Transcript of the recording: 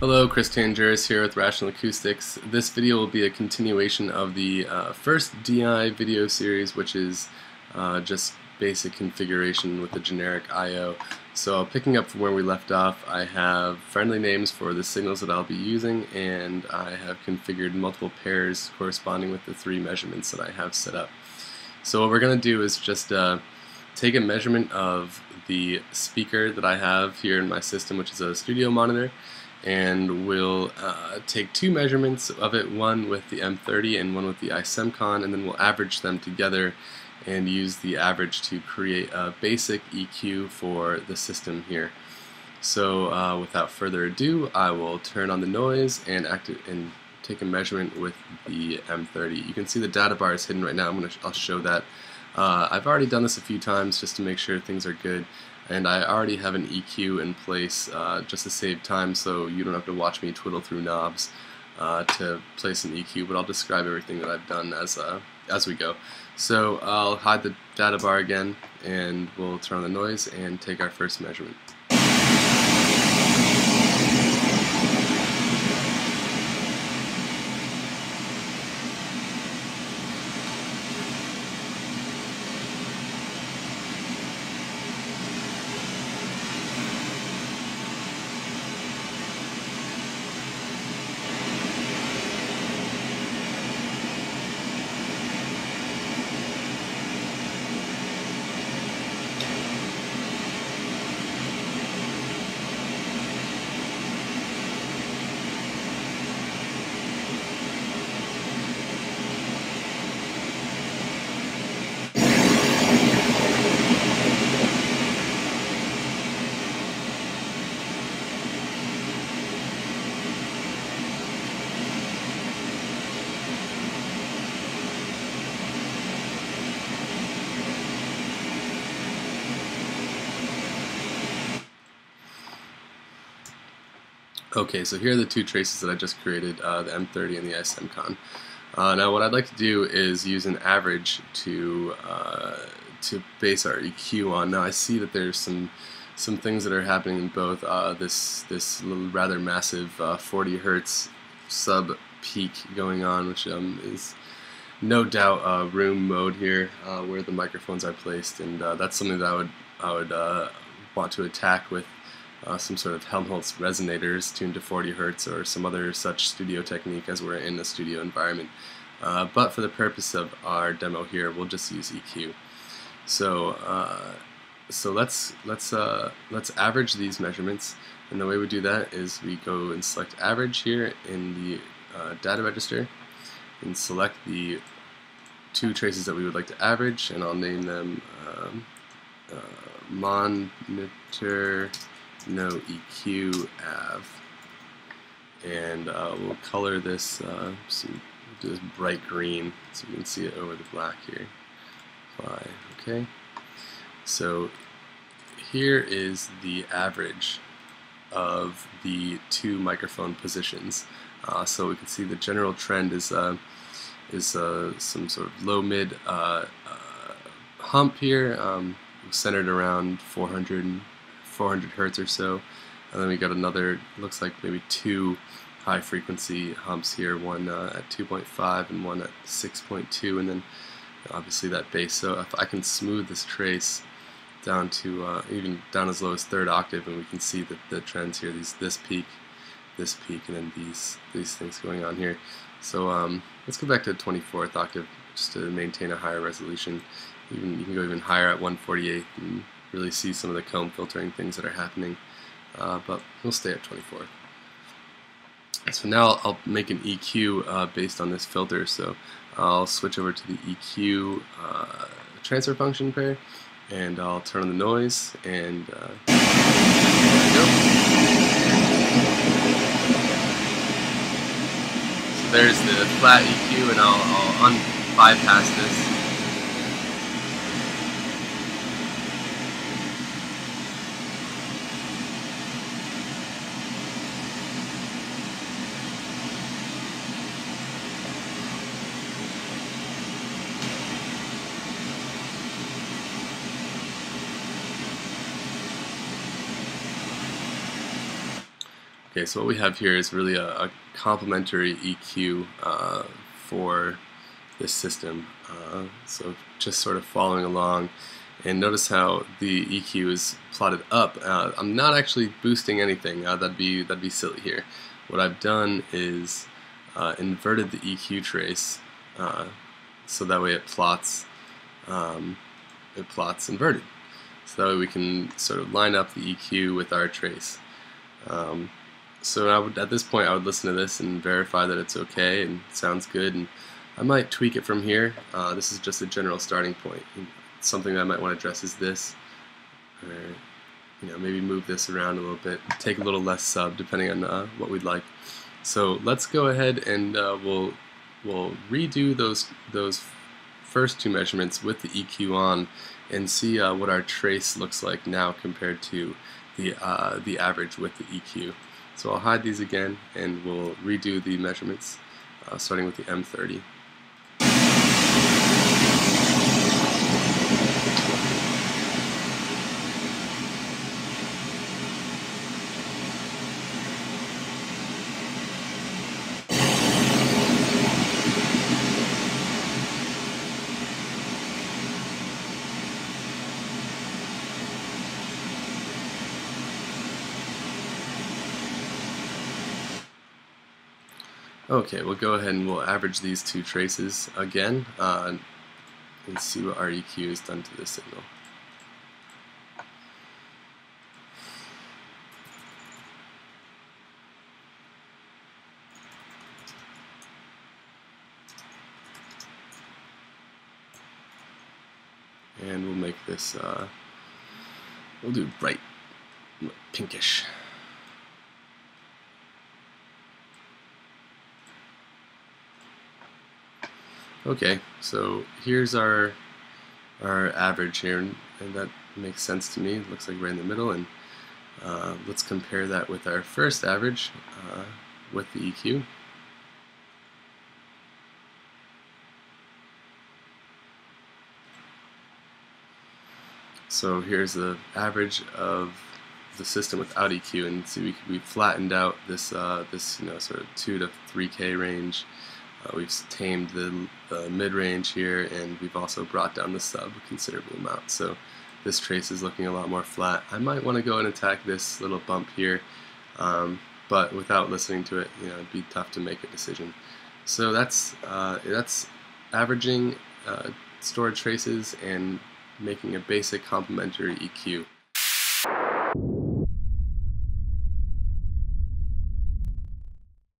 Hello, Chris Tangeris here with Rational Acoustics. This video will be a continuation of the uh, first DI video series, which is uh, just basic configuration with the generic I.O. So picking up from where we left off, I have friendly names for the signals that I'll be using, and I have configured multiple pairs corresponding with the three measurements that I have set up. So what we're going to do is just uh, take a measurement of the speaker that I have here in my system, which is a studio monitor, and we'll uh, take two measurements of it, one with the M30 and one with the iSemcon, and then we'll average them together and use the average to create a basic EQ for the system here. So uh, without further ado, I will turn on the noise and and take a measurement with the M30. You can see the data bar is hidden right now. I'm gonna I'll show that. Uh, I've already done this a few times just to make sure things are good and I already have an EQ in place uh, just to save time so you don't have to watch me twiddle through knobs uh, to place an EQ but I'll describe everything that I've done as, uh, as we go. So I'll hide the data bar again and we'll turn on the noise and take our first measurement. Okay, so here are the two traces that I just created, uh, the M30 and the iSemcon. Uh, now what I'd like to do is use an average to uh, to base our EQ on. Now I see that there's some some things that are happening in both. Uh, this this rather massive uh, 40 hertz sub peak going on, which um, is no doubt uh, room mode here, where the microphones are placed, and that's something that I would I would want to attack with uh, some sort of Helmholtz resonators tuned to 40 hertz or some other such studio technique as we're in a studio environment. Uh, but for the purpose of our demo here, we'll just use EQ. So, uh, so let's let's uh, let's average these measurements, and the way we do that is we go and select average here in the uh, data register, and select the two traces that we would like to average, and I'll name them um, uh, monitor no EQ av and uh, we'll color this uh, some this bright green so you can see it over the black here. Apply okay. So here is the average of the two microphone positions. Uh, so we can see the general trend is uh, is uh, some sort of low mid uh, hump here um, centered around 400 400 hertz or so. And then we got another, looks like maybe two high frequency humps here, one uh, at 2.5 and one at 6.2, and then obviously that bass. So if I can smooth this trace down to uh, even down as low as third octave, and we can see that the trends here, these this peak, this peak, and then these these things going on here. So um, let's go back to 24th octave just to maintain a higher resolution. Even you can go even higher at 148 and really see some of the comb filtering things that are happening, uh, but we'll stay at 24. So now I'll make an EQ uh, based on this filter, so I'll switch over to the EQ uh, transfer function pair, and I'll turn on the noise, and uh, there So there's the flat EQ, and I'll, I'll un-bypass this Okay, so what we have here is really a, a complementary EQ uh, for this system. Uh, so just sort of following along and notice how the EQ is plotted up. Uh, I'm not actually boosting anything. Uh, that'd be that'd be silly here. What I've done is uh, inverted the EQ trace uh, so that way it plots um, it plots inverted. So that way we can sort of line up the EQ with our trace. Um, so I would, at this point, I would listen to this and verify that it's okay and sounds good. And I might tweak it from here. Uh, this is just a general starting point. Something that I might want to address is this, or you know maybe move this around a little bit, take a little less sub depending on uh, what we'd like. So let's go ahead and uh, we'll we'll redo those those first two measurements with the EQ on and see uh, what our trace looks like now compared to the uh, the average with the EQ. So I'll hide these again and we'll redo the measurements uh, starting with the M30. Okay, we'll go ahead and we'll average these two traces again uh, and see what our EQ has done to the signal. And we'll make this, uh, we'll do bright pinkish. Okay, so here's our our average here, and, and that makes sense to me. It looks like right in the middle, and uh, let's compare that with our first average uh, with the EQ. So here's the average of the system without EQ, and see we we flattened out this uh, this you know sort of two to three K range. Uh, we've tamed the, mid-range here and we've also brought down the sub a considerable amount. So this trace is looking a lot more flat. I might want to go and attack this little bump here, um, but without listening to it, you know, it'd be tough to make a decision. So that's uh, that's averaging uh, stored traces and making a basic complementary EQ.